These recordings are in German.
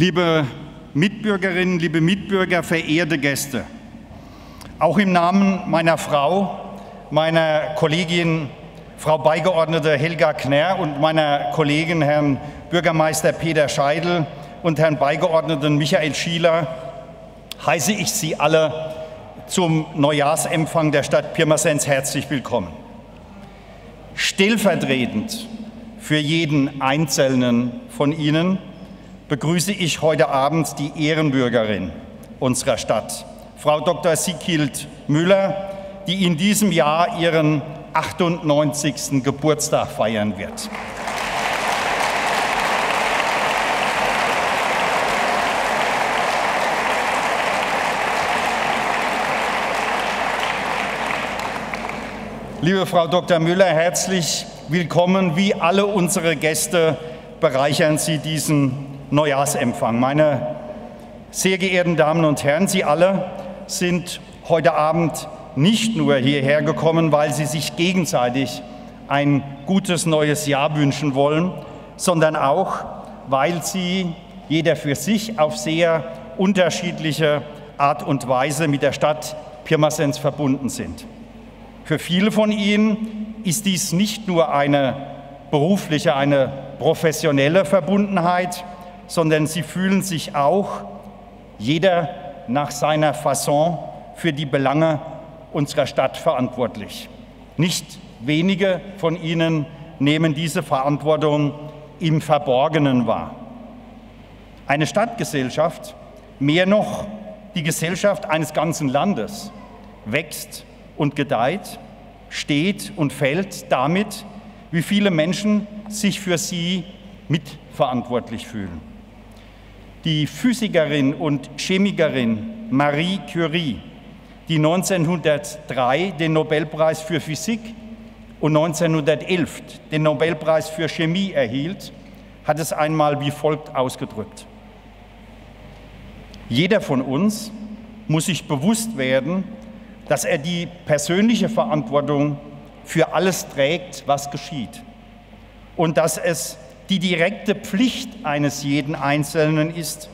Liebe Mitbürgerinnen, liebe Mitbürger, verehrte Gäste, auch im Namen meiner Frau, meiner Kollegin Frau Beigeordnete Helga Knär und meiner Kollegen Herrn Bürgermeister Peter Scheidel und Herrn Beigeordneten Michael Schieler heiße ich Sie alle zum Neujahrsempfang der Stadt Pirmasens herzlich willkommen. Stellvertretend für jeden Einzelnen von Ihnen begrüße ich heute Abend die Ehrenbürgerin unserer Stadt, Frau Dr. Sieghild Müller, die in diesem Jahr ihren 98. Geburtstag feiern wird. Liebe Frau Dr. Müller, herzlich willkommen. Wie alle unsere Gäste bereichern Sie diesen Neujahrsempfang. Meine sehr geehrten Damen und Herren, Sie alle sind heute Abend nicht nur hierher gekommen, weil Sie sich gegenseitig ein gutes neues Jahr wünschen wollen, sondern auch, weil Sie jeder für sich auf sehr unterschiedliche Art und Weise mit der Stadt Pirmasens verbunden sind. Für viele von Ihnen ist dies nicht nur eine berufliche, eine professionelle Verbundenheit, sondern sie fühlen sich auch, jeder nach seiner Fasson, für die Belange unserer Stadt verantwortlich. Nicht wenige von ihnen nehmen diese Verantwortung im Verborgenen wahr. Eine Stadtgesellschaft, mehr noch die Gesellschaft eines ganzen Landes, wächst und gedeiht, steht und fällt damit, wie viele Menschen sich für sie mitverantwortlich fühlen. Die Physikerin und Chemikerin Marie Curie, die 1903 den Nobelpreis für Physik und 1911 den Nobelpreis für Chemie erhielt, hat es einmal wie folgt ausgedrückt. Jeder von uns muss sich bewusst werden, dass er die persönliche Verantwortung für alles trägt, was geschieht und dass es die direkte Pflicht eines jeden Einzelnen ist,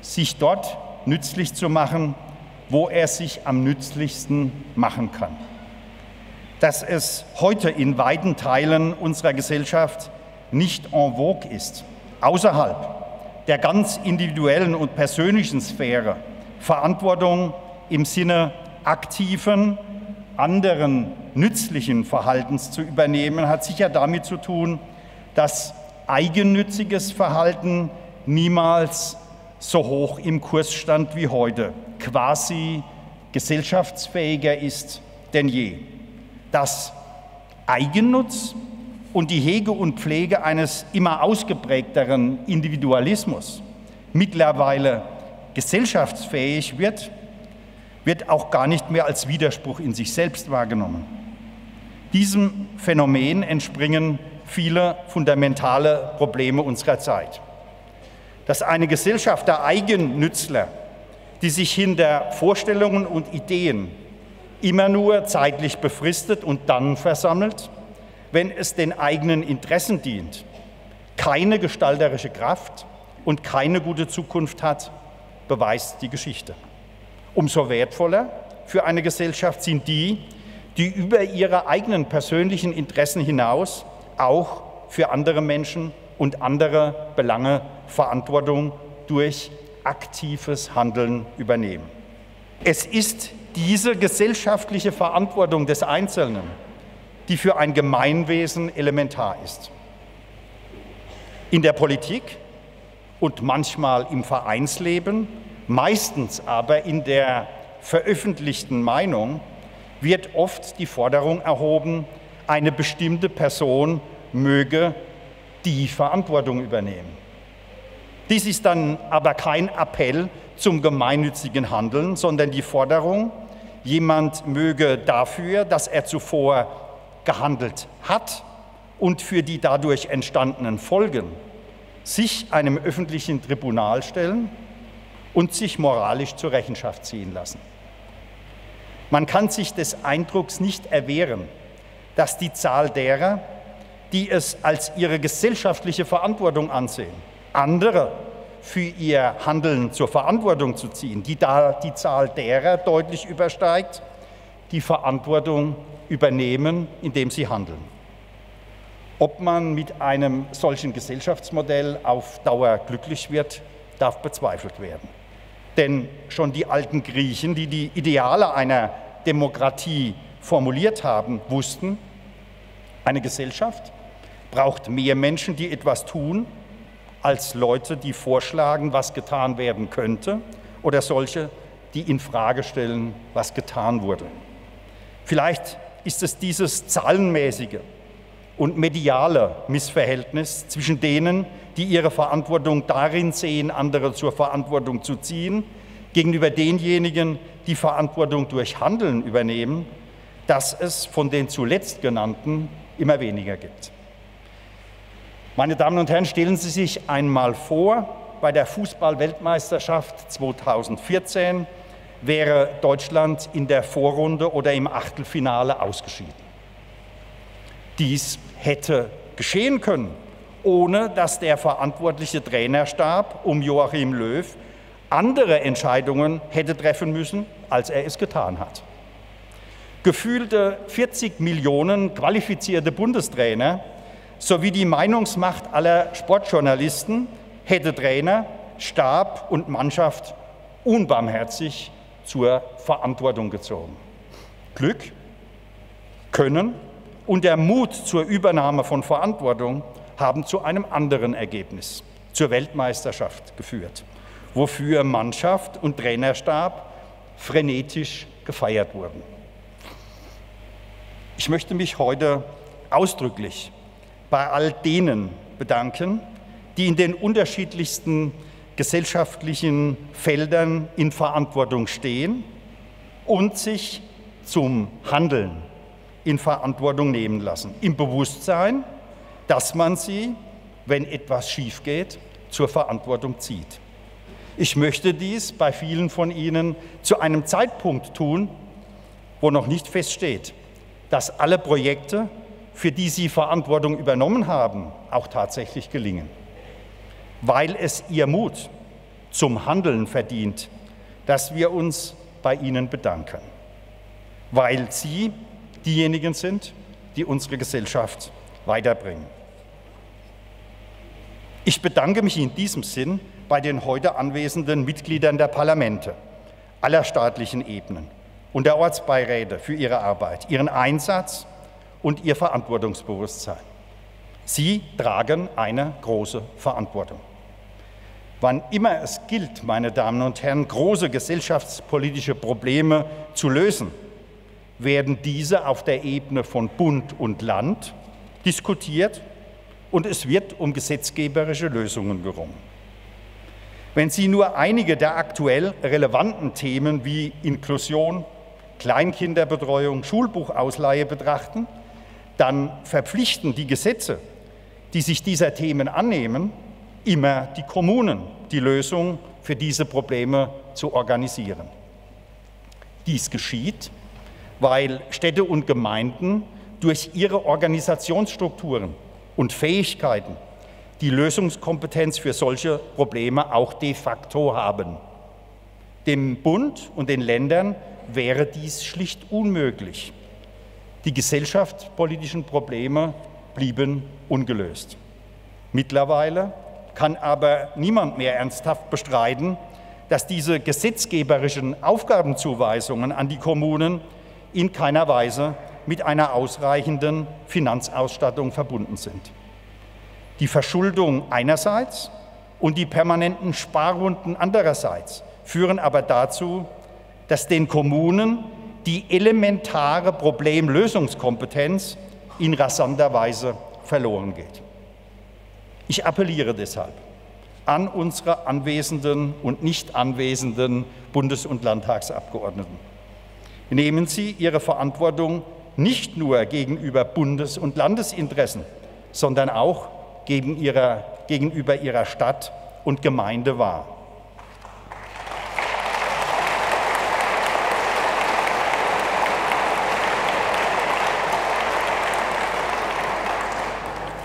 sich dort nützlich zu machen, wo er sich am nützlichsten machen kann. Dass es heute in weiten Teilen unserer Gesellschaft nicht en vogue ist, außerhalb der ganz individuellen und persönlichen Sphäre Verantwortung im Sinne aktiven, anderen nützlichen Verhaltens zu übernehmen, hat sicher damit zu tun, dass eigennütziges Verhalten niemals so hoch im Kurs stand wie heute, quasi gesellschaftsfähiger ist denn je. Dass Eigennutz und die Hege und Pflege eines immer ausgeprägteren Individualismus mittlerweile gesellschaftsfähig wird, wird auch gar nicht mehr als Widerspruch in sich selbst wahrgenommen. Diesem Phänomen entspringen viele fundamentale Probleme unserer Zeit. Dass eine Gesellschaft der Eigennützler, die sich hinter Vorstellungen und Ideen immer nur zeitlich befristet und dann versammelt, wenn es den eigenen Interessen dient, keine gestalterische Kraft und keine gute Zukunft hat, beweist die Geschichte. Umso wertvoller für eine Gesellschaft sind die, die über ihre eigenen persönlichen Interessen hinaus auch für andere Menschen und andere Belange Verantwortung durch aktives Handeln übernehmen. Es ist diese gesellschaftliche Verantwortung des Einzelnen, die für ein Gemeinwesen elementar ist. In der Politik und manchmal im Vereinsleben, meistens aber in der veröffentlichten Meinung, wird oft die Forderung erhoben, eine bestimmte Person möge die Verantwortung übernehmen. Dies ist dann aber kein Appell zum gemeinnützigen Handeln, sondern die Forderung, jemand möge dafür, dass er zuvor gehandelt hat und für die dadurch entstandenen Folgen sich einem öffentlichen Tribunal stellen und sich moralisch zur Rechenschaft ziehen lassen. Man kann sich des Eindrucks nicht erwehren, dass die Zahl derer, die es als ihre gesellschaftliche Verantwortung ansehen, andere für ihr Handeln zur Verantwortung zu ziehen, die da die Zahl derer deutlich übersteigt, die Verantwortung übernehmen, indem sie handeln. Ob man mit einem solchen Gesellschaftsmodell auf Dauer glücklich wird, darf bezweifelt werden. Denn schon die alten Griechen, die die Ideale einer Demokratie formuliert haben, wussten, eine Gesellschaft braucht mehr Menschen, die etwas tun, als Leute, die vorschlagen, was getan werden könnte, oder solche, die in Frage stellen, was getan wurde. Vielleicht ist es dieses zahlenmäßige und mediale Missverhältnis zwischen denen, die ihre Verantwortung darin sehen, andere zur Verantwortung zu ziehen, gegenüber denjenigen, die Verantwortung durch Handeln übernehmen, dass es von den zuletzt genannten immer weniger gibt. Meine Damen und Herren, stellen Sie sich einmal vor, bei der Fußball-Weltmeisterschaft 2014 wäre Deutschland in der Vorrunde oder im Achtelfinale ausgeschieden. Dies hätte geschehen können, ohne dass der verantwortliche Trainerstab um Joachim Löw andere Entscheidungen hätte treffen müssen, als er es getan hat. Gefühlte 40 Millionen qualifizierte Bundestrainer sowie die Meinungsmacht aller Sportjournalisten hätte Trainer, Stab und Mannschaft unbarmherzig zur Verantwortung gezogen. Glück, Können und der Mut zur Übernahme von Verantwortung haben zu einem anderen Ergebnis, zur Weltmeisterschaft geführt, wofür Mannschaft und Trainerstab frenetisch gefeiert wurden. Ich möchte mich heute ausdrücklich bei all denen bedanken, die in den unterschiedlichsten gesellschaftlichen Feldern in Verantwortung stehen und sich zum Handeln in Verantwortung nehmen lassen, im Bewusstsein, dass man sie, wenn etwas schief geht, zur Verantwortung zieht. Ich möchte dies bei vielen von Ihnen zu einem Zeitpunkt tun, wo noch nicht feststeht, dass alle Projekte für die Sie Verantwortung übernommen haben, auch tatsächlich gelingen. Weil es Ihr Mut zum Handeln verdient, dass wir uns bei Ihnen bedanken. Weil Sie diejenigen sind, die unsere Gesellschaft weiterbringen. Ich bedanke mich in diesem Sinn bei den heute anwesenden Mitgliedern der Parlamente aller staatlichen Ebenen und der Ortsbeiräte für ihre Arbeit, ihren Einsatz und ihr Verantwortungsbewusstsein. Sie tragen eine große Verantwortung. Wann immer es gilt, meine Damen und Herren, große gesellschaftspolitische Probleme zu lösen, werden diese auf der Ebene von Bund und Land diskutiert und es wird um gesetzgeberische Lösungen gerungen. Wenn Sie nur einige der aktuell relevanten Themen wie Inklusion, Kleinkinderbetreuung, Schulbuchausleihe betrachten, dann verpflichten die Gesetze, die sich dieser Themen annehmen, immer die Kommunen, die Lösung für diese Probleme zu organisieren. Dies geschieht, weil Städte und Gemeinden durch ihre Organisationsstrukturen und Fähigkeiten die Lösungskompetenz für solche Probleme auch de facto haben. Dem Bund und den Ländern wäre dies schlicht unmöglich. Die gesellschaftspolitischen Probleme blieben ungelöst. Mittlerweile kann aber niemand mehr ernsthaft bestreiten, dass diese gesetzgeberischen Aufgabenzuweisungen an die Kommunen in keiner Weise mit einer ausreichenden Finanzausstattung verbunden sind. Die Verschuldung einerseits und die permanenten Sparrunden andererseits führen aber dazu, dass den Kommunen die elementare Problemlösungskompetenz in rasanter Weise verloren geht. Ich appelliere deshalb an unsere anwesenden und nicht anwesenden Bundes- und Landtagsabgeordneten. Nehmen Sie Ihre Verantwortung nicht nur gegenüber Bundes- und Landesinteressen, sondern auch gegenüber Ihrer Stadt und Gemeinde wahr.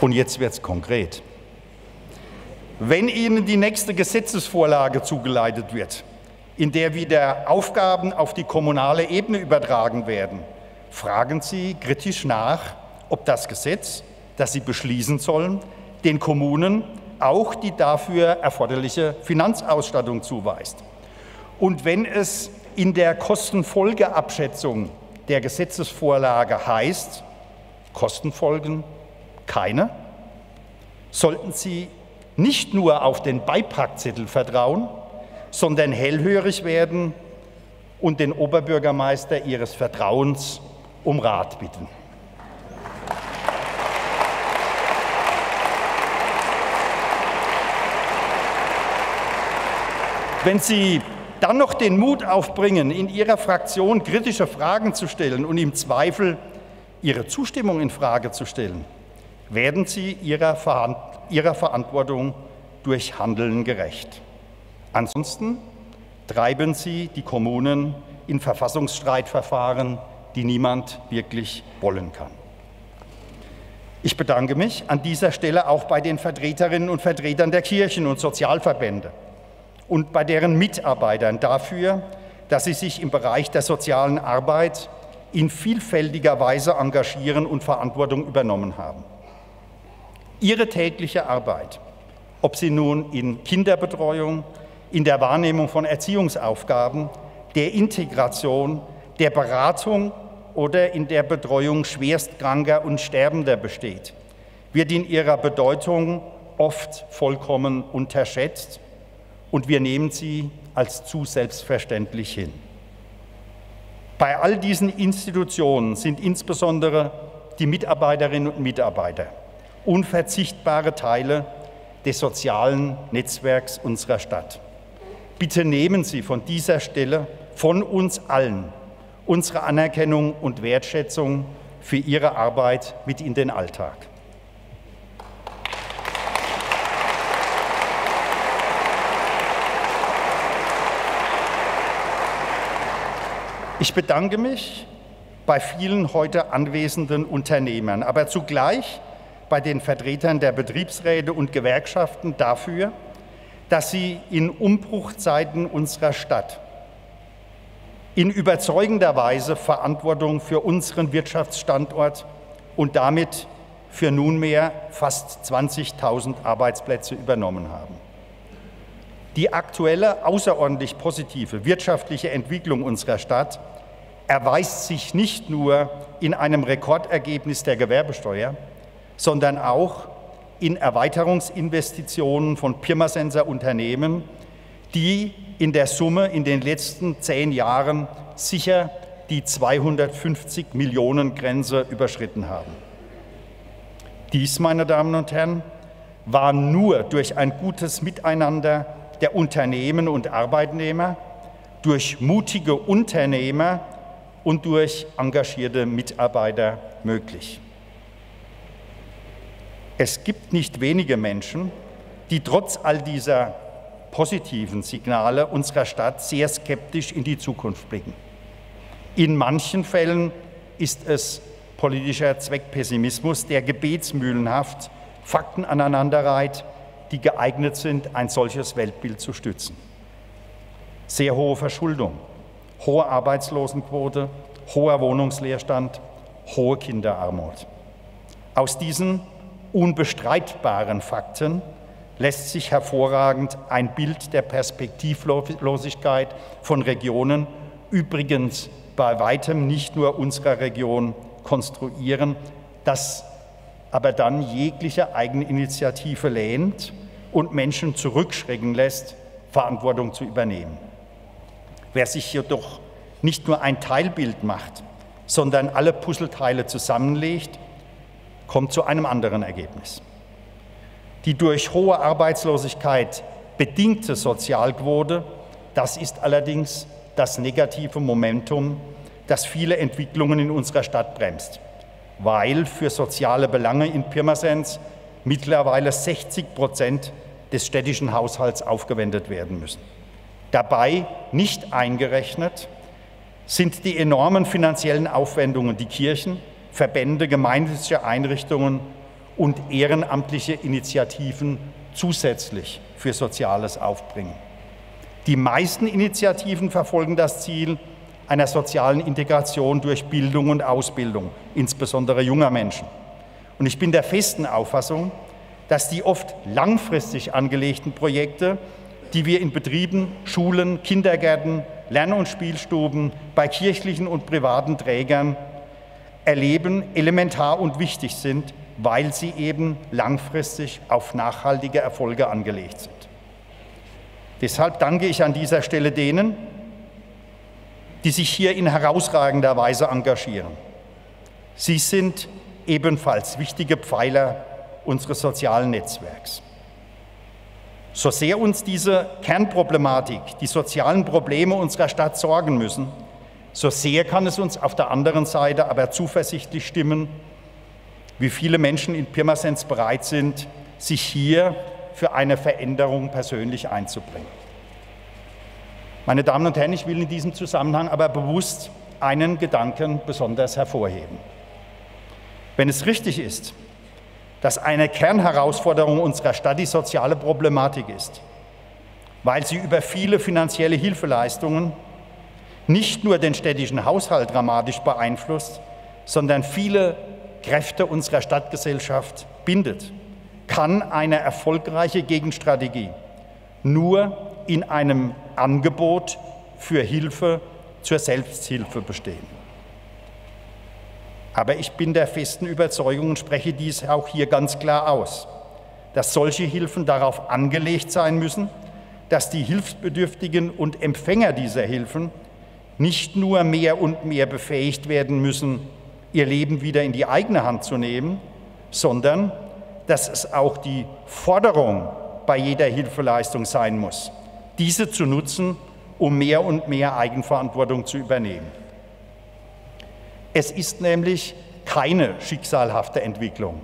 Und jetzt wird es konkret. Wenn Ihnen die nächste Gesetzesvorlage zugeleitet wird, in der wieder Aufgaben auf die kommunale Ebene übertragen werden, fragen Sie kritisch nach, ob das Gesetz, das Sie beschließen sollen, den Kommunen auch die dafür erforderliche Finanzausstattung zuweist. Und wenn es in der Kostenfolgeabschätzung der Gesetzesvorlage heißt, Kostenfolgen keine, sollten Sie nicht nur auf den Beipackzettel vertrauen, sondern hellhörig werden und den Oberbürgermeister Ihres Vertrauens um Rat bitten. Wenn Sie dann noch den Mut aufbringen, in Ihrer Fraktion kritische Fragen zu stellen und im Zweifel Ihre Zustimmung in Frage zu stellen, werden Sie Ihrer, Ihrer Verantwortung durch Handeln gerecht. Ansonsten treiben Sie die Kommunen in Verfassungsstreitverfahren, die niemand wirklich wollen kann. Ich bedanke mich an dieser Stelle auch bei den Vertreterinnen und Vertretern der Kirchen und Sozialverbände und bei deren Mitarbeitern dafür, dass sie sich im Bereich der sozialen Arbeit in vielfältiger Weise engagieren und Verantwortung übernommen haben. Ihre tägliche Arbeit, ob sie nun in Kinderbetreuung, in der Wahrnehmung von Erziehungsaufgaben, der Integration, der Beratung oder in der Betreuung schwerstkranker und Sterbender besteht, wird in ihrer Bedeutung oft vollkommen unterschätzt und wir nehmen sie als zu selbstverständlich hin. Bei all diesen Institutionen sind insbesondere die Mitarbeiterinnen und Mitarbeiter unverzichtbare Teile des sozialen Netzwerks unserer Stadt. Bitte nehmen Sie von dieser Stelle von uns allen unsere Anerkennung und Wertschätzung für Ihre Arbeit mit in den Alltag. Ich bedanke mich bei vielen heute anwesenden Unternehmern, aber zugleich bei den Vertretern der Betriebsräte und Gewerkschaften dafür, dass sie in Umbruchzeiten unserer Stadt in überzeugender Weise Verantwortung für unseren Wirtschaftsstandort und damit für nunmehr fast 20.000 Arbeitsplätze übernommen haben. Die aktuelle außerordentlich positive wirtschaftliche Entwicklung unserer Stadt erweist sich nicht nur in einem Rekordergebnis der Gewerbesteuer, sondern auch in Erweiterungsinvestitionen von Pirmasenser Unternehmen, die in der Summe in den letzten zehn Jahren sicher die 250 Millionen Grenze überschritten haben. Dies, meine Damen und Herren, war nur durch ein gutes Miteinander der Unternehmen und Arbeitnehmer, durch mutige Unternehmer und durch engagierte Mitarbeiter möglich. Es gibt nicht wenige Menschen, die trotz all dieser positiven Signale unserer Stadt sehr skeptisch in die Zukunft blicken. In manchen Fällen ist es politischer Zweckpessimismus, der gebetsmühlenhaft Fakten aneinanderreiht, die geeignet sind, ein solches Weltbild zu stützen. Sehr hohe Verschuldung, hohe Arbeitslosenquote, hoher Wohnungsleerstand, hohe Kinderarmut. Aus diesen unbestreitbaren Fakten lässt sich hervorragend ein Bild der Perspektivlosigkeit von Regionen, übrigens bei weitem nicht nur unserer Region, konstruieren, das aber dann jegliche Eigeninitiative lähmt und Menschen zurückschrecken lässt, Verantwortung zu übernehmen. Wer sich jedoch nicht nur ein Teilbild macht, sondern alle Puzzleteile zusammenlegt, kommt zu einem anderen Ergebnis. Die durch hohe Arbeitslosigkeit bedingte Sozialquote, das ist allerdings das negative Momentum, das viele Entwicklungen in unserer Stadt bremst, weil für soziale Belange in Pirmasens mittlerweile 60 Prozent des städtischen Haushalts aufgewendet werden müssen. Dabei nicht eingerechnet sind die enormen finanziellen Aufwendungen, die Kirchen, Verbände, gemeinnützige Einrichtungen und ehrenamtliche Initiativen zusätzlich für Soziales aufbringen. Die meisten Initiativen verfolgen das Ziel einer sozialen Integration durch Bildung und Ausbildung, insbesondere junger Menschen. Und ich bin der festen Auffassung, dass die oft langfristig angelegten Projekte, die wir in Betrieben, Schulen, Kindergärten, Lern- und Spielstuben, bei kirchlichen und privaten Trägern erleben, elementar und wichtig sind, weil sie eben langfristig auf nachhaltige Erfolge angelegt sind. Deshalb danke ich an dieser Stelle denen, die sich hier in herausragender Weise engagieren. Sie sind ebenfalls wichtige Pfeiler unseres sozialen Netzwerks. So sehr uns diese Kernproblematik, die sozialen Probleme unserer Stadt sorgen müssen, so sehr kann es uns auf der anderen Seite aber zuversichtlich stimmen, wie viele Menschen in Pirmasens bereit sind, sich hier für eine Veränderung persönlich einzubringen. Meine Damen und Herren, ich will in diesem Zusammenhang aber bewusst einen Gedanken besonders hervorheben. Wenn es richtig ist, dass eine Kernherausforderung unserer Stadt die soziale Problematik ist, weil sie über viele finanzielle Hilfeleistungen nicht nur den städtischen Haushalt dramatisch beeinflusst, sondern viele Kräfte unserer Stadtgesellschaft bindet, kann eine erfolgreiche Gegenstrategie nur in einem Angebot für Hilfe zur Selbsthilfe bestehen. Aber ich bin der festen Überzeugung und spreche dies auch hier ganz klar aus, dass solche Hilfen darauf angelegt sein müssen, dass die Hilfsbedürftigen und Empfänger dieser Hilfen nicht nur mehr und mehr befähigt werden müssen, ihr Leben wieder in die eigene Hand zu nehmen, sondern dass es auch die Forderung bei jeder Hilfeleistung sein muss, diese zu nutzen, um mehr und mehr Eigenverantwortung zu übernehmen. Es ist nämlich keine schicksalhafte Entwicklung,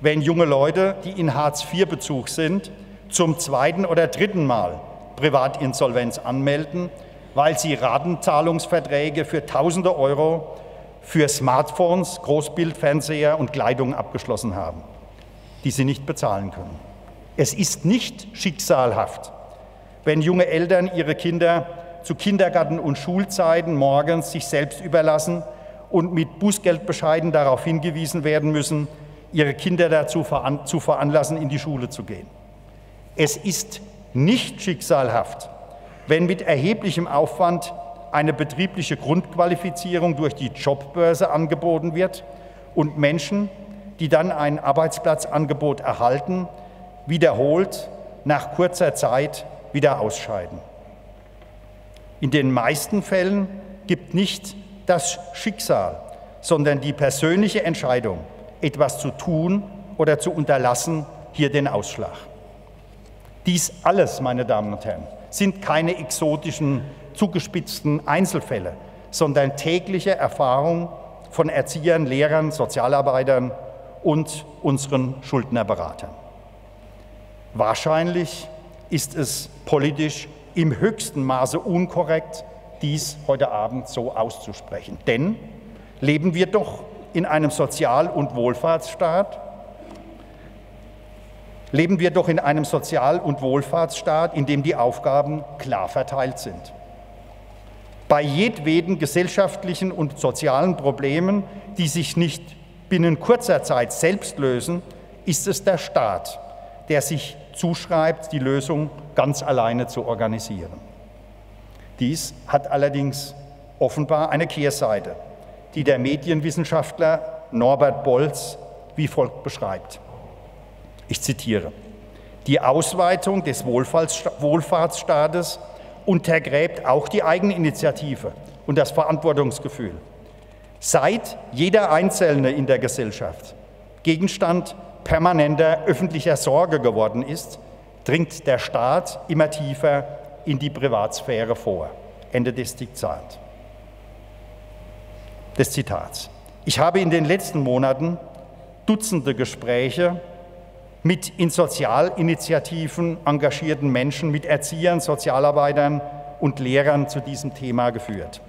wenn junge Leute, die in Hartz-IV-Bezug sind, zum zweiten oder dritten Mal Privatinsolvenz anmelden, weil sie Ratenzahlungsverträge für tausende Euro für Smartphones, Großbildfernseher und Kleidung abgeschlossen haben, die sie nicht bezahlen können. Es ist nicht schicksalhaft, wenn junge Eltern ihre Kinder zu Kindergarten- und Schulzeiten morgens sich selbst überlassen und mit Bußgeldbescheiden darauf hingewiesen werden müssen, ihre Kinder dazu zu veranlassen, in die Schule zu gehen. Es ist nicht schicksalhaft, wenn mit erheblichem Aufwand eine betriebliche Grundqualifizierung durch die Jobbörse angeboten wird und Menschen, die dann ein Arbeitsplatzangebot erhalten, wiederholt nach kurzer Zeit wieder ausscheiden. In den meisten Fällen gibt nicht das Schicksal, sondern die persönliche Entscheidung, etwas zu tun oder zu unterlassen, hier den Ausschlag. Dies alles, meine Damen und Herren, sind keine exotischen, zugespitzten Einzelfälle, sondern tägliche Erfahrung von Erziehern, Lehrern, Sozialarbeitern und unseren Schuldnerberatern. Wahrscheinlich ist es politisch im höchsten Maße unkorrekt, dies heute Abend so auszusprechen. Denn leben wir doch in einem Sozial- und Wohlfahrtsstaat, leben wir doch in einem Sozial- und Wohlfahrtsstaat, in dem die Aufgaben klar verteilt sind. Bei jedweden gesellschaftlichen und sozialen Problemen, die sich nicht binnen kurzer Zeit selbst lösen, ist es der Staat, der sich zuschreibt, die Lösung ganz alleine zu organisieren. Dies hat allerdings offenbar eine Kehrseite, die der Medienwissenschaftler Norbert Bolz wie folgt beschreibt. Ich zitiere. Die Ausweitung des Wohlfahrtsstaates untergräbt auch die Eigeninitiative und das Verantwortungsgefühl. Seit jeder Einzelne in der Gesellschaft Gegenstand permanenter öffentlicher Sorge geworden ist, dringt der Staat immer tiefer in die Privatsphäre vor. Ende des Diktats. Des Zitats. Ich habe in den letzten Monaten Dutzende Gespräche mit in Sozialinitiativen engagierten Menschen, mit Erziehern, Sozialarbeitern und Lehrern zu diesem Thema geführt.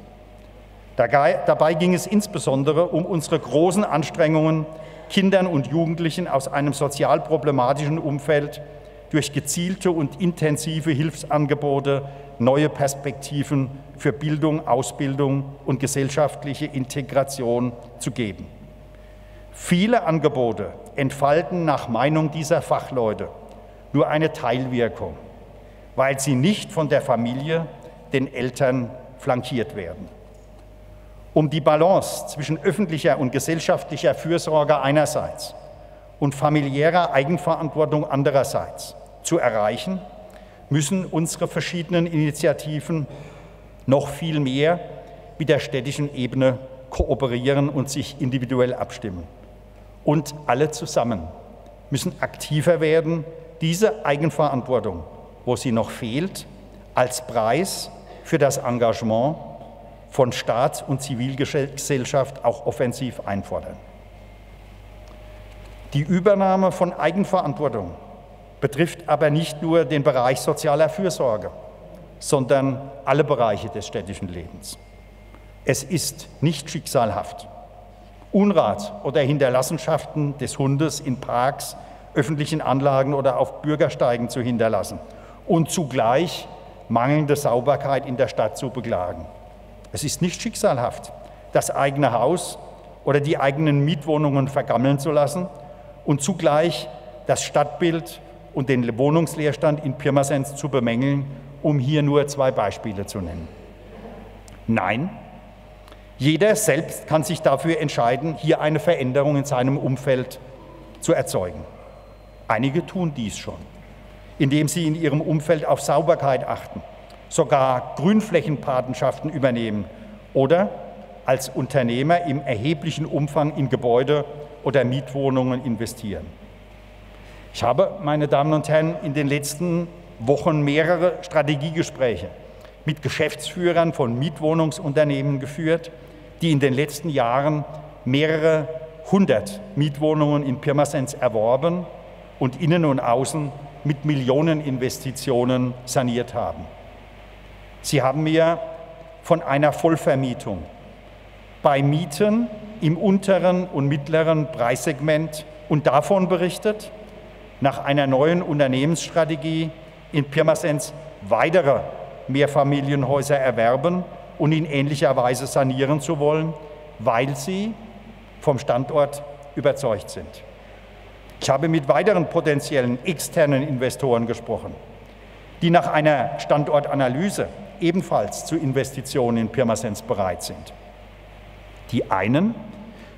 Dabei ging es insbesondere um unsere großen Anstrengungen, Kindern und Jugendlichen aus einem sozial problematischen Umfeld durch gezielte und intensive Hilfsangebote neue Perspektiven für Bildung, Ausbildung und gesellschaftliche Integration zu geben. Viele Angebote entfalten nach Meinung dieser Fachleute nur eine Teilwirkung, weil sie nicht von der Familie, den Eltern flankiert werden. Um die Balance zwischen öffentlicher und gesellschaftlicher Fürsorge einerseits und familiärer Eigenverantwortung andererseits zu erreichen, müssen unsere verschiedenen Initiativen noch viel mehr mit der städtischen Ebene kooperieren und sich individuell abstimmen. Und alle zusammen müssen aktiver werden, diese Eigenverantwortung, wo sie noch fehlt, als Preis für das Engagement von Staat und Zivilgesellschaft auch offensiv einfordern. Die Übernahme von Eigenverantwortung betrifft aber nicht nur den Bereich sozialer Fürsorge, sondern alle Bereiche des städtischen Lebens. Es ist nicht schicksalhaft, Unrat oder Hinterlassenschaften des Hundes in Parks, öffentlichen Anlagen oder auf Bürgersteigen zu hinterlassen und zugleich mangelnde Sauberkeit in der Stadt zu beklagen. Es ist nicht schicksalhaft, das eigene Haus oder die eigenen Mietwohnungen vergammeln zu lassen und zugleich das Stadtbild und den Wohnungsleerstand in Pirmasens zu bemängeln, um hier nur zwei Beispiele zu nennen. Nein, jeder selbst kann sich dafür entscheiden, hier eine Veränderung in seinem Umfeld zu erzeugen. Einige tun dies schon, indem sie in ihrem Umfeld auf Sauberkeit achten, sogar Grünflächenpatenschaften übernehmen oder als Unternehmer im erheblichen Umfang in Gebäude oder Mietwohnungen investieren. Ich habe, meine Damen und Herren, in den letzten Wochen mehrere Strategiegespräche mit Geschäftsführern von Mietwohnungsunternehmen geführt, die in den letzten Jahren mehrere hundert Mietwohnungen in Pirmasens erworben und innen und außen mit Millioneninvestitionen saniert haben. Sie haben mir von einer Vollvermietung bei Mieten im unteren und mittleren Preissegment und davon berichtet, nach einer neuen Unternehmensstrategie in Pirmasens weitere Mehrfamilienhäuser erwerben und in ähnlicher Weise sanieren zu wollen, weil sie vom Standort überzeugt sind. Ich habe mit weiteren potenziellen externen Investoren gesprochen, die nach einer Standortanalyse ebenfalls zu Investitionen in Pirmasens bereit sind. Die einen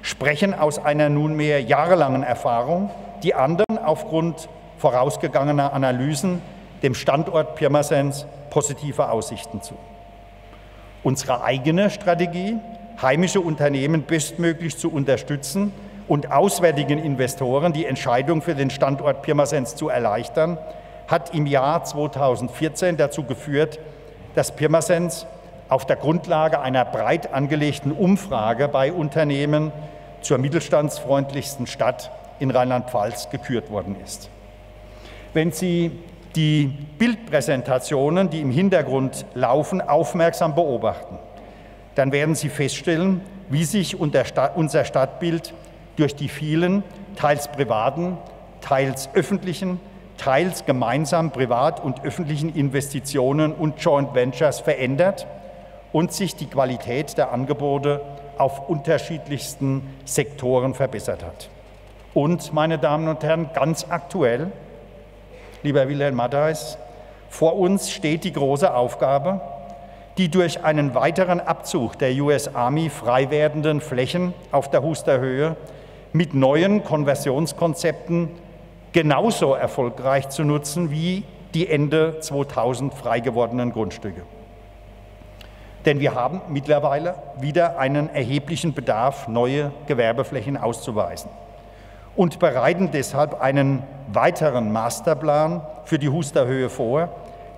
sprechen aus einer nunmehr jahrelangen Erfahrung die anderen aufgrund vorausgegangener Analysen dem Standort Pirmasens positive Aussichten zu. Unsere eigene Strategie, heimische Unternehmen bestmöglich zu unterstützen und auswärtigen Investoren die Entscheidung für den Standort Pirmasens zu erleichtern, hat im Jahr 2014 dazu geführt, dass Pirmasens auf der Grundlage einer breit angelegten Umfrage bei Unternehmen zur mittelstandsfreundlichsten Stadt in Rheinland-Pfalz gekürt worden ist. Wenn Sie die Bildpräsentationen, die im Hintergrund laufen, aufmerksam beobachten, dann werden Sie feststellen, wie sich unser Stadtbild durch die vielen, teils privaten, teils öffentlichen, teils gemeinsam privat und öffentlichen Investitionen und Joint Ventures verändert und sich die Qualität der Angebote auf unterschiedlichsten Sektoren verbessert hat. Und, meine Damen und Herren, ganz aktuell, lieber Wilhelm Matthijs, vor uns steht die große Aufgabe, die durch einen weiteren Abzug der US Army frei werdenden Flächen auf der Huster Höhe mit neuen Konversionskonzepten genauso erfolgreich zu nutzen wie die Ende 2000 frei gewordenen Grundstücke. Denn wir haben mittlerweile wieder einen erheblichen Bedarf, neue Gewerbeflächen auszuweisen und bereiten deshalb einen weiteren Masterplan für die Husterhöhe vor,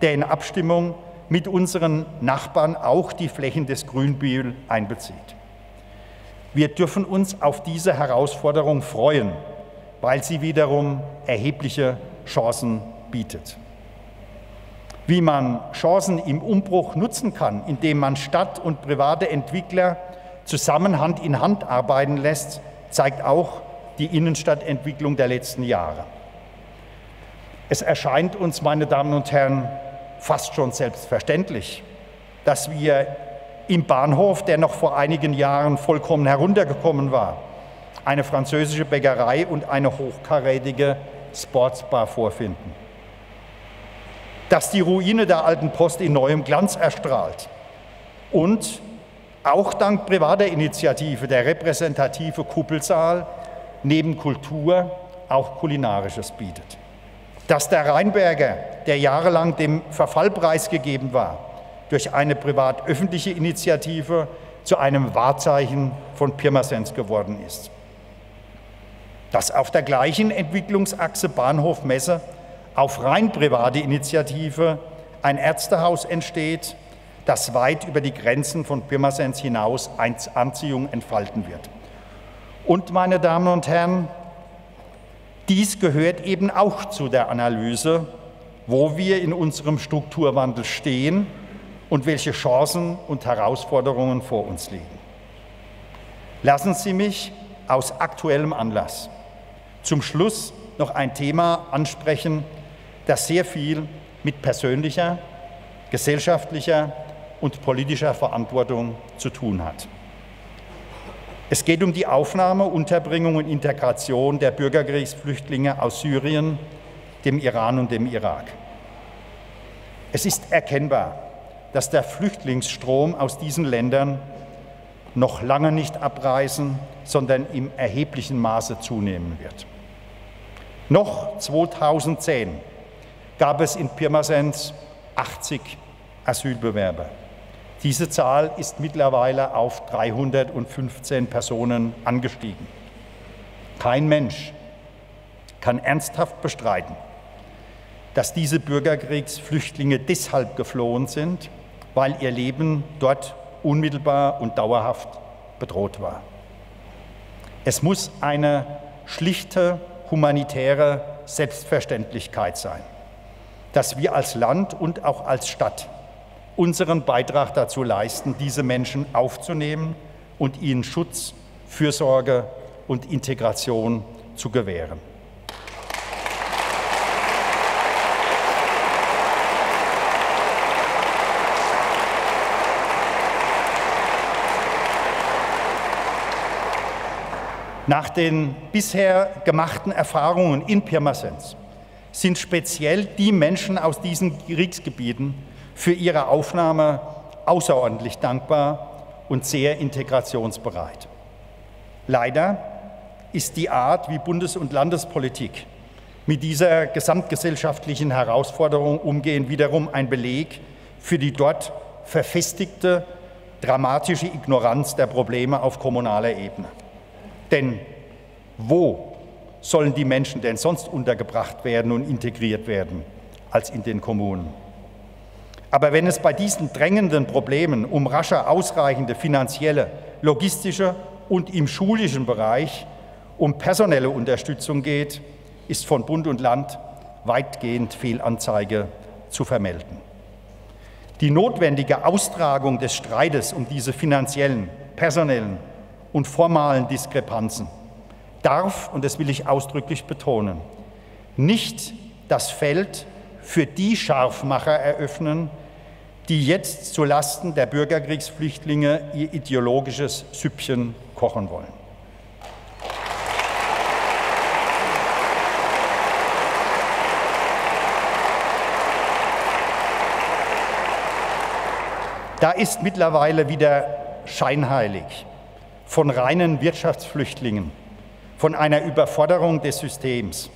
der in Abstimmung mit unseren Nachbarn auch die Flächen des Grünbühl einbezieht. Wir dürfen uns auf diese Herausforderung freuen, weil sie wiederum erhebliche Chancen bietet. Wie man Chancen im Umbruch nutzen kann, indem man Stadt und private Entwickler zusammen Hand in Hand arbeiten lässt, zeigt auch die Innenstadtentwicklung der letzten Jahre. Es erscheint uns, meine Damen und Herren, fast schon selbstverständlich, dass wir im Bahnhof, der noch vor einigen Jahren vollkommen heruntergekommen war, eine französische Bäckerei und eine hochkarätige Sportsbar vorfinden. Dass die Ruine der alten Post in neuem Glanz erstrahlt und auch dank privater Initiative der repräsentative Kuppelsaal neben Kultur auch Kulinarisches bietet. Dass der Rheinberger, der jahrelang dem Verfall preisgegeben war, durch eine privat-öffentliche Initiative zu einem Wahrzeichen von Pirmasens geworden ist. Dass auf der gleichen Entwicklungsachse Bahnhof-Messe auf rein private Initiative ein Ärztehaus entsteht, das weit über die Grenzen von Pirmasens hinaus Anziehung entfalten wird. Und meine Damen und Herren, dies gehört eben auch zu der Analyse, wo wir in unserem Strukturwandel stehen und welche Chancen und Herausforderungen vor uns liegen. Lassen Sie mich aus aktuellem Anlass zum Schluss noch ein Thema ansprechen, das sehr viel mit persönlicher, gesellschaftlicher und politischer Verantwortung zu tun hat. Es geht um die Aufnahme, Unterbringung und Integration der Bürgerkriegsflüchtlinge aus Syrien, dem Iran und dem Irak. Es ist erkennbar, dass der Flüchtlingsstrom aus diesen Ländern noch lange nicht abreißen, sondern im erheblichen Maße zunehmen wird. Noch 2010 gab es in Pirmasens 80 Asylbewerber. Diese Zahl ist mittlerweile auf 315 Personen angestiegen. Kein Mensch kann ernsthaft bestreiten, dass diese Bürgerkriegsflüchtlinge deshalb geflohen sind, weil ihr Leben dort unmittelbar und dauerhaft bedroht war. Es muss eine schlichte humanitäre Selbstverständlichkeit sein, dass wir als Land und auch als Stadt unseren Beitrag dazu leisten, diese Menschen aufzunehmen und ihnen Schutz, Fürsorge und Integration zu gewähren. Nach den bisher gemachten Erfahrungen in Pirmasens sind speziell die Menschen aus diesen Kriegsgebieten für ihre Aufnahme außerordentlich dankbar und sehr integrationsbereit. Leider ist die Art, wie Bundes- und Landespolitik mit dieser gesamtgesellschaftlichen Herausforderung umgehen, wiederum ein Beleg für die dort verfestigte dramatische Ignoranz der Probleme auf kommunaler Ebene. Denn wo sollen die Menschen denn sonst untergebracht werden und integriert werden als in den Kommunen? Aber wenn es bei diesen drängenden Problemen um rascher ausreichende finanzielle, logistische und im schulischen Bereich um personelle Unterstützung geht, ist von Bund und Land weitgehend Fehlanzeige zu vermelden. Die notwendige Austragung des Streites um diese finanziellen, personellen und formalen Diskrepanzen darf, und das will ich ausdrücklich betonen, nicht das Feld für die Scharfmacher eröffnen, die jetzt zu Lasten der Bürgerkriegsflüchtlinge ihr ideologisches Süppchen kochen wollen. Da ist mittlerweile wieder scheinheilig von reinen Wirtschaftsflüchtlingen, von einer Überforderung des Systems,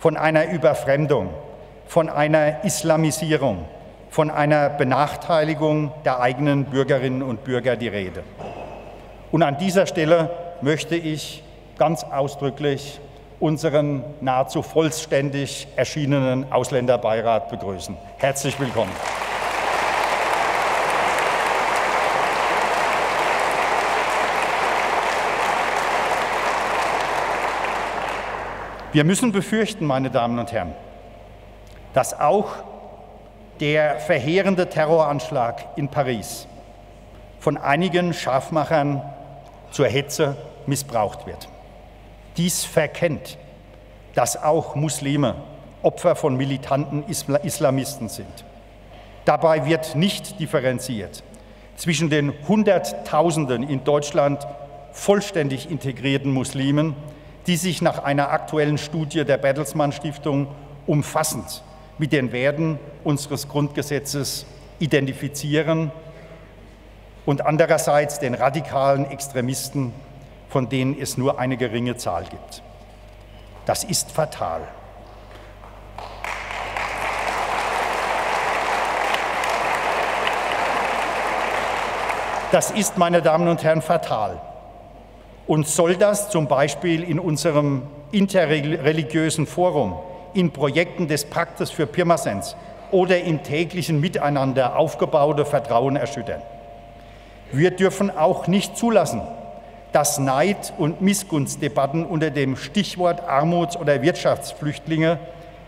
von einer Überfremdung, von einer Islamisierung, von einer Benachteiligung der eigenen Bürgerinnen und Bürger die Rede. Und an dieser Stelle möchte ich ganz ausdrücklich unseren nahezu vollständig erschienenen Ausländerbeirat begrüßen. Herzlich willkommen. Wir müssen befürchten, meine Damen und Herren, dass auch der verheerende Terroranschlag in Paris von einigen Scharfmachern zur Hetze missbraucht wird. Dies verkennt, dass auch Muslime Opfer von militanten Islamisten sind. Dabei wird nicht differenziert zwischen den Hunderttausenden in Deutschland vollständig integrierten Muslimen, die sich nach einer aktuellen Studie der Bertelsmann Stiftung umfassend mit den Werten unseres Grundgesetzes identifizieren und andererseits den radikalen Extremisten, von denen es nur eine geringe Zahl gibt. Das ist fatal. Das ist, meine Damen und Herren, fatal. Und soll das zum Beispiel in unserem interreligiösen Forum, in Projekten des Paktes für Pirmasens oder im täglichen Miteinander aufgebaute Vertrauen erschüttern? Wir dürfen auch nicht zulassen, dass Neid- und Missgunstdebatten unter dem Stichwort Armuts- oder Wirtschaftsflüchtlinge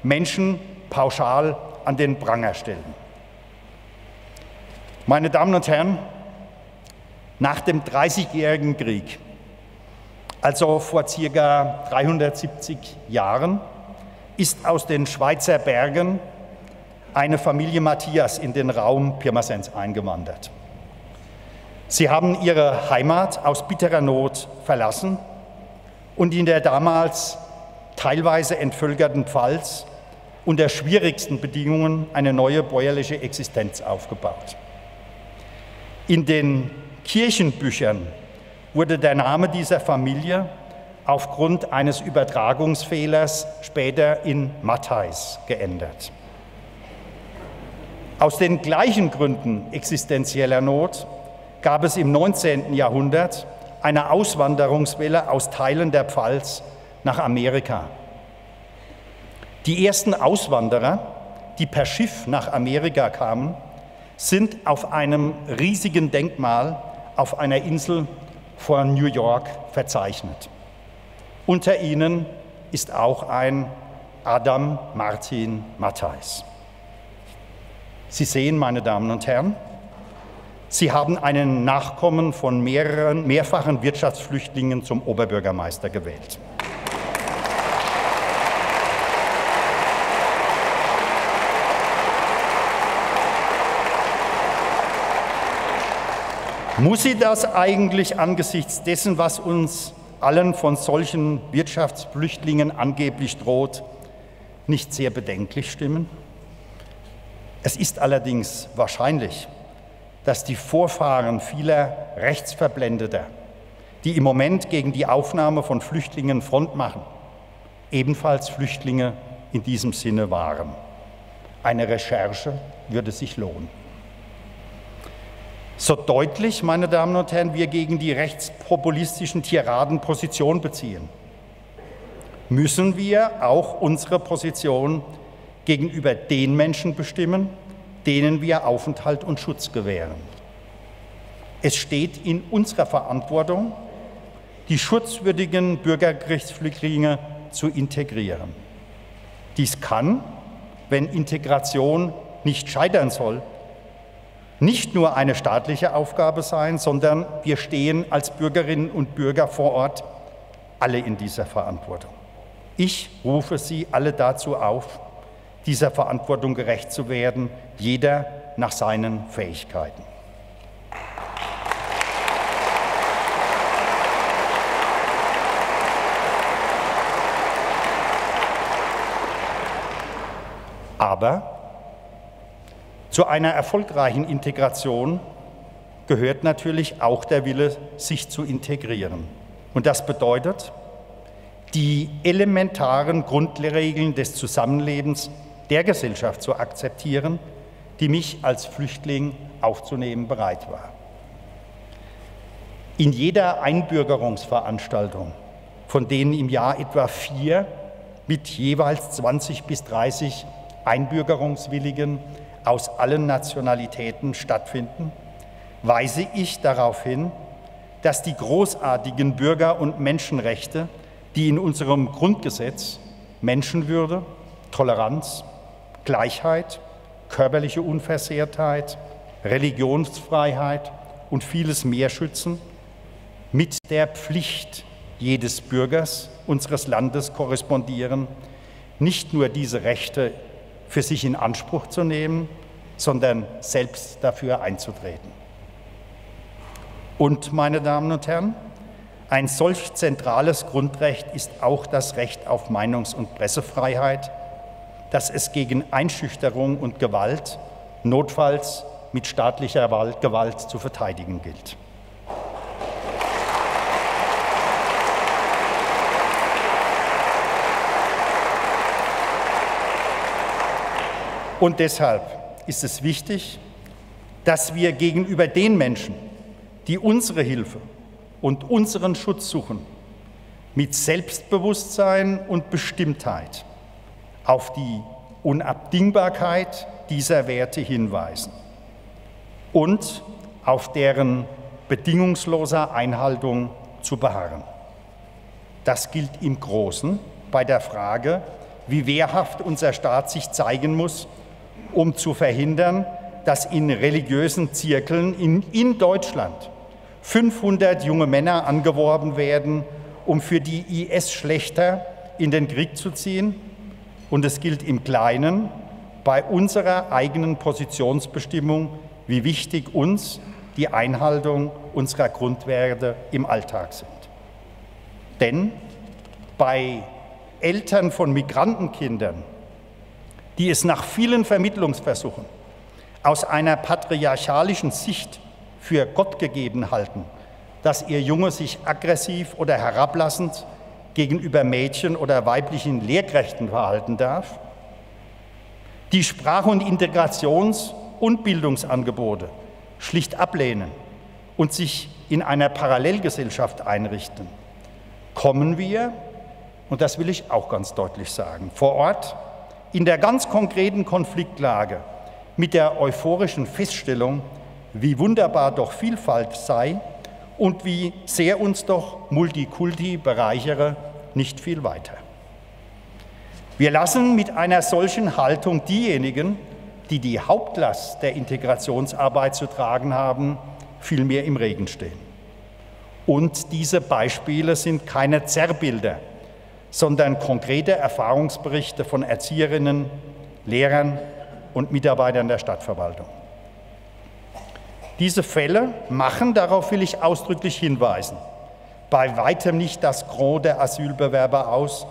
Menschen pauschal an den Pranger stellen. Meine Damen und Herren, nach dem Dreißigjährigen Krieg, also vor circa 370 Jahren, ist aus den Schweizer Bergen eine Familie Matthias in den Raum Pirmasens eingewandert. Sie haben ihre Heimat aus bitterer Not verlassen und in der damals teilweise entvölkerten Pfalz unter schwierigsten Bedingungen eine neue bäuerliche Existenz aufgebaut. In den Kirchenbüchern wurde der Name dieser Familie aufgrund eines Übertragungsfehlers später in Matthais geändert. Aus den gleichen Gründen existenzieller Not gab es im 19. Jahrhundert eine Auswanderungswelle aus Teilen der Pfalz nach Amerika. Die ersten Auswanderer, die per Schiff nach Amerika kamen, sind auf einem riesigen Denkmal auf einer Insel vor New York verzeichnet. Unter ihnen ist auch ein Adam Martin Matthijs. Sie sehen, meine Damen und Herren, Sie haben einen Nachkommen von mehreren, mehrfachen Wirtschaftsflüchtlingen zum Oberbürgermeister gewählt. Muss sie das eigentlich angesichts dessen, was uns allen von solchen Wirtschaftsflüchtlingen angeblich droht, nicht sehr bedenklich stimmen? Es ist allerdings wahrscheinlich, dass die Vorfahren vieler Rechtsverblendeter, die im Moment gegen die Aufnahme von Flüchtlingen Front machen, ebenfalls Flüchtlinge in diesem Sinne waren. Eine Recherche würde sich lohnen. So deutlich, meine Damen und Herren, wir gegen die rechtspopulistischen Tiraden Position beziehen, müssen wir auch unsere Position gegenüber den Menschen bestimmen, denen wir Aufenthalt und Schutz gewähren. Es steht in unserer Verantwortung, die schutzwürdigen Bürgergerichtsflüchtlinge zu integrieren. Dies kann, wenn Integration nicht scheitern soll, nicht nur eine staatliche Aufgabe sein, sondern wir stehen als Bürgerinnen und Bürger vor Ort alle in dieser Verantwortung. Ich rufe Sie alle dazu auf, dieser Verantwortung gerecht zu werden, jeder nach seinen Fähigkeiten. Aber zu einer erfolgreichen Integration gehört natürlich auch der Wille, sich zu integrieren. Und das bedeutet, die elementaren Grundregeln des Zusammenlebens der Gesellschaft zu akzeptieren, die mich als Flüchtling aufzunehmen bereit war. In jeder Einbürgerungsveranstaltung, von denen im Jahr etwa vier mit jeweils 20 bis 30 Einbürgerungswilligen aus allen Nationalitäten stattfinden, weise ich darauf hin, dass die großartigen Bürger- und Menschenrechte, die in unserem Grundgesetz Menschenwürde, Toleranz, Gleichheit, körperliche Unversehrtheit, Religionsfreiheit und vieles mehr schützen, mit der Pflicht jedes Bürgers unseres Landes korrespondieren, nicht nur diese Rechte für sich in Anspruch zu nehmen, sondern selbst dafür einzutreten. Und, meine Damen und Herren, ein solch zentrales Grundrecht ist auch das Recht auf Meinungs- und Pressefreiheit, das es gegen Einschüchterung und Gewalt, notfalls mit staatlicher Gewalt zu verteidigen gilt. Und deshalb ist es wichtig, dass wir gegenüber den Menschen, die unsere Hilfe und unseren Schutz suchen, mit Selbstbewusstsein und Bestimmtheit auf die Unabdingbarkeit dieser Werte hinweisen und auf deren bedingungsloser Einhaltung zu beharren. Das gilt im Großen bei der Frage, wie wehrhaft unser Staat sich zeigen muss, um zu verhindern, dass in religiösen Zirkeln in, in Deutschland 500 junge Männer angeworben werden, um für die IS-Schlechter in den Krieg zu ziehen. Und es gilt im Kleinen bei unserer eigenen Positionsbestimmung, wie wichtig uns die Einhaltung unserer Grundwerte im Alltag sind. Denn bei Eltern von Migrantenkindern die es nach vielen Vermittlungsversuchen aus einer patriarchalischen Sicht für Gott gegeben halten, dass ihr Junge sich aggressiv oder herablassend gegenüber Mädchen oder weiblichen Lehrkräften verhalten darf, die Sprach- und Integrations- und Bildungsangebote schlicht ablehnen und sich in einer Parallelgesellschaft einrichten, kommen wir, und das will ich auch ganz deutlich sagen, vor Ort in der ganz konkreten Konfliktlage mit der euphorischen Feststellung, wie wunderbar doch Vielfalt sei und wie sehr uns doch Multikulti bereichere, nicht viel weiter. Wir lassen mit einer solchen Haltung diejenigen, die die Hauptlast der Integrationsarbeit zu tragen haben, vielmehr im Regen stehen. Und diese Beispiele sind keine Zerrbilder sondern konkrete Erfahrungsberichte von Erzieherinnen, Lehrern und Mitarbeitern der Stadtverwaltung. Diese Fälle machen, darauf will ich ausdrücklich hinweisen, bei weitem nicht das Gros der Asylbewerber aus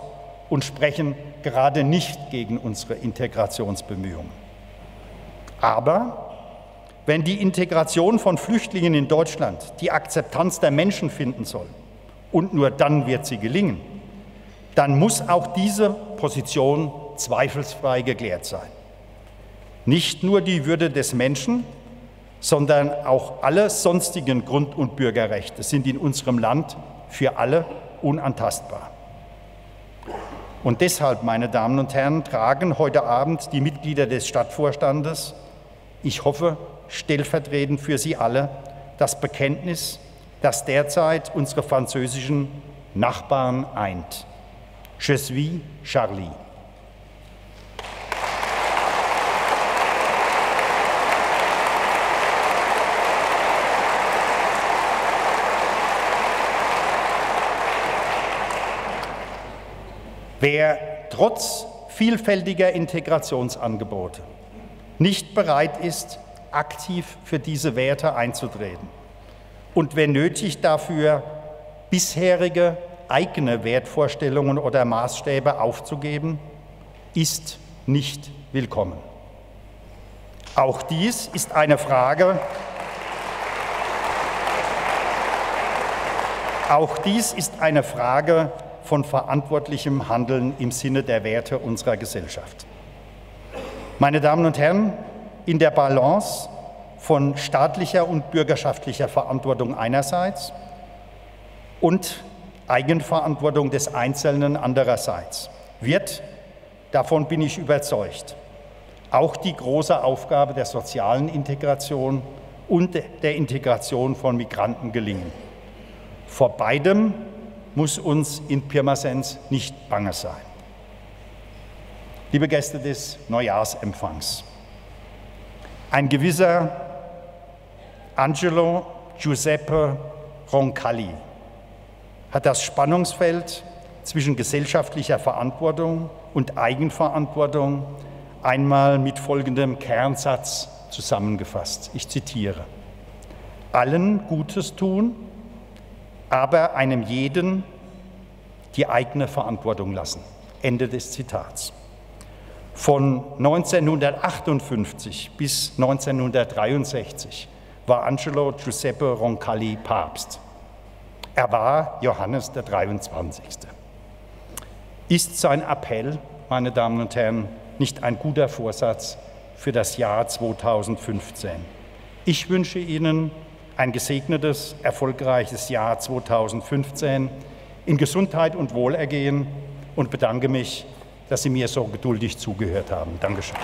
und sprechen gerade nicht gegen unsere Integrationsbemühungen. Aber wenn die Integration von Flüchtlingen in Deutschland die Akzeptanz der Menschen finden soll, und nur dann wird sie gelingen, dann muss auch diese Position zweifelsfrei geklärt sein. Nicht nur die Würde des Menschen, sondern auch alle sonstigen Grund- und Bürgerrechte sind in unserem Land für alle unantastbar. Und deshalb, meine Damen und Herren, tragen heute Abend die Mitglieder des Stadtvorstandes, ich hoffe stellvertretend für Sie alle, das Bekenntnis, das derzeit unsere französischen Nachbarn eint. Je suis Charlie. Wer trotz vielfältiger Integrationsangebote nicht bereit ist, aktiv für diese Werte einzutreten und wenn nötig dafür bisherige eigene Wertvorstellungen oder Maßstäbe aufzugeben, ist nicht willkommen. Auch dies ist eine Frage, auch dies ist eine Frage von verantwortlichem Handeln im Sinne der Werte unserer Gesellschaft. Meine Damen und Herren, in der Balance von staatlicher und bürgerschaftlicher Verantwortung einerseits und Eigenverantwortung des Einzelnen andererseits wird, davon bin ich überzeugt, auch die große Aufgabe der sozialen Integration und der Integration von Migranten gelingen. Vor beidem muss uns in Pirmasens nicht bange sein. Liebe Gäste des Neujahrsempfangs, ein gewisser Angelo Giuseppe Roncalli hat das Spannungsfeld zwischen gesellschaftlicher Verantwortung und Eigenverantwortung einmal mit folgendem Kernsatz zusammengefasst. Ich zitiere. Allen Gutes tun, aber einem jeden die eigene Verantwortung lassen. Ende des Zitats. Von 1958 bis 1963 war Angelo Giuseppe Roncalli Papst. Er war Johannes der 23. Ist sein Appell, meine Damen und Herren, nicht ein guter Vorsatz für das Jahr 2015? Ich wünsche Ihnen ein gesegnetes, erfolgreiches Jahr 2015 in Gesundheit und Wohlergehen und bedanke mich, dass Sie mir so geduldig zugehört haben. Dankeschön.